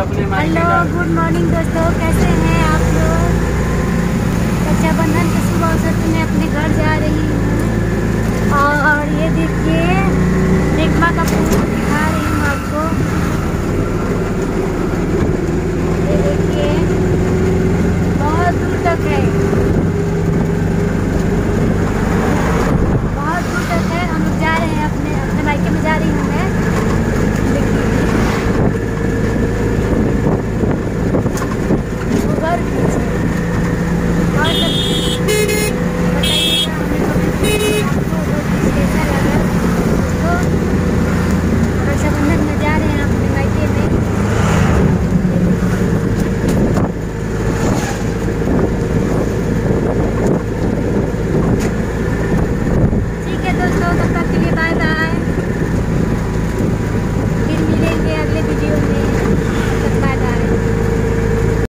अपने hello good morning दोस्तों कैसे हैं आप लोग? रक्षाबंधन के शुभ अवसर पर मैं अपने घर जा